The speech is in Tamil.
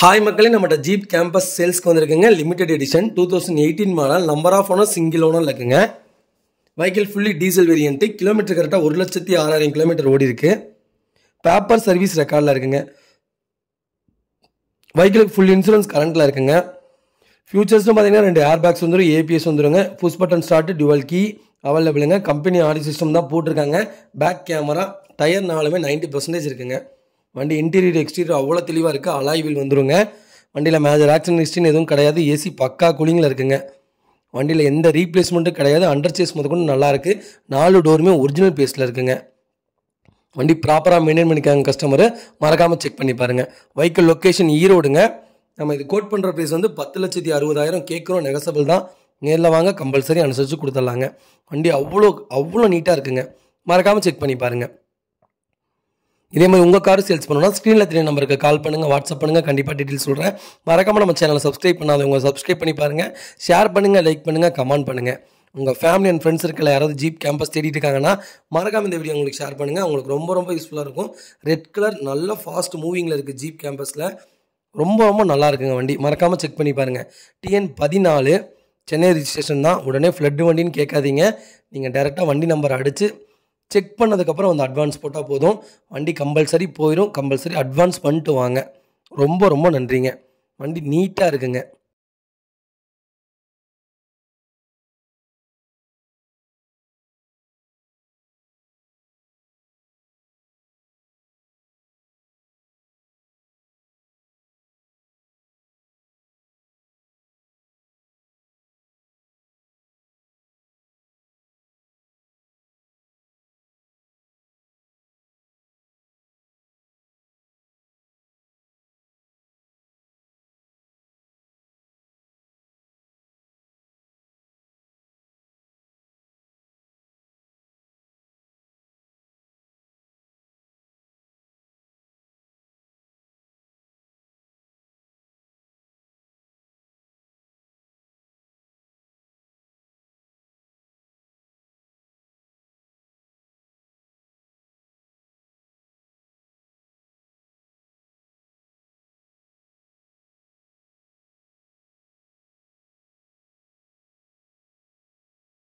ஹாய் மக்களே நம்மகிட்ட ஜீப் கேம்பஸ் சேல்ஸ்க்கு வந்திருக்குங்க. Limited edition two thousand eighteen model number of owner single owner இருக்குங்க. Vehicle fully diesel variant kilometre கரெக்டாக ஒரு லட்சத்தி ஆறாயிரம் கிலோமீட்டர் ஓடி இருக்கு. பேப்பர் சர்வீஸ் ரெக்கார்டில் இருக்குங்க. வெஹிக்கிளுக்கு ஃபுல் இன்சூரன்ஸ் கரண்ட்டில் இருக்குங்க. ஃபியூச்சர்ஸ்னு பார்த்தீங்கன்னா ரெண்டு ஏர் பேக்ஸ் வந்துடும் ஏபிஎஸ் வந்துருங்க. Push button start dual key அவைலபிளுங்க company ஆடி சிஸ்டம் தான் போட்டிருக்காங்க. பேக் கேமரா டயர் நாலுமே நைன்ட்டி பர்சன்டேஜ் இருக்குங்க. வண்டி இன்டீரியர் எக்ஸ்டீரியர் அவ்வளோ தெளிவாக இருக்குது அலாய்வில் வந்துருங்க. வண்டியில் மேஜர் ஆக்சிடென்ட் ஹிஸ்ட்ரின்னு எதுவும் கிடையாது. ஏசி பக்கா கூலிங்கில் இருக்குங்க. வண்டியில் எந்த ரீப்ளேஸ்மெண்ட்டும் கிடையாது. அண்டர் சேஸ் முதற்கொண்டு நல்லா இருக்குது நாலு டோருமே ஒரிஜினல் பேஸில் இருக்குங்க. வண்டி ப்ராப்பராக மெயின்டைன் பண்ணிக்காங்க கஸ்டமரு மறக்காமல் செக் பண்ணி பாருங்கள் வெஹிக்கிள் லொக்கேஷன் ஈரோடுங்க. நம்ம இது கோட் பண்ணுற ப்ரைஸ் வந்து பத்து லட்சத்தி அறுபதாயிரம் கேட்குறோம். நெகசபிள் தான். நேரில் வாங்க கம்பல்சரி அனுசரித்து கொடுத்துட்லாங்க. வண்டி அவ்வளோ அவ்வளோ நீட்டாக இருக்குங்க. மறக்காமல் செக் பண்ணி பாருங்கள் இதே மாதிரி உங்கள் கார் சேல்ஸ் பண்ணணும்னா ஸ்க்ரீனில் தெரிய நம்பருக்கு கால் பண்ணுங்கள் வாட்ஸ்அப் பண்ணுங்கள் கண்டிப்பாக டீட்டெயில் சொல்கிறேன் மறக்காமல் நம்ம சேனலை சப்ஸ்கிரைப் பண்ணாதவங்க சப்ஸ்கிரைப் பண்ணி பாருங்கள் ஷேர் பண்ணுங்கள் லைக் பண்ணுங்கள் கமெண்ட் பண்ணுங்கள் உங்கள் ஃபேமிலி அண்ட் ஃப்ரெண்ட்ஸ் இருக்கல யாராவது ஜீப் கேம்பஸ் தேடிட்டு இருக்காங்கன்னா மறக்காம இந்த வீடியோ உங்களுக்கு ஷேர் பண்ணுங்கள் உங்களுக்கு ரொம்ப ரொம்ப யூஸ்ஃபுல்லாக இருக்கும். ரெட் கலர் நல்ல ஃபாஸ்ட் மூவிங்கில் இருக்குது ஜீப் கேம்பஸில் ரொம்ப ரொம்ப நல்லா இருக்குங்க வண்டி. மறக்காமல் செக் பண்ணி பாருங்கள் டிஎன் பதினாலு சென்னை ரிஜிஸ்ட்ரேஷன் தான். உடனே ஃப்ளட்டு வண்டின்னு கேட்காதீங்க. நீங்கள் டேரெக்டாக வண்டி நம்பர் அடித்து செக் பண்ணதுக்கப்புறம் வந்து அட்வான்ஸ் போட்டால் போதும். வண்டி கம்பல்சரி போயிடும் கம்பல்சரி அட்வான்ஸ் பண்ணிட்டு வாங்க. ரொம்ப ரொம்ப நன்றிங்க. வண்டி நீட்டாக இருக்குங்க.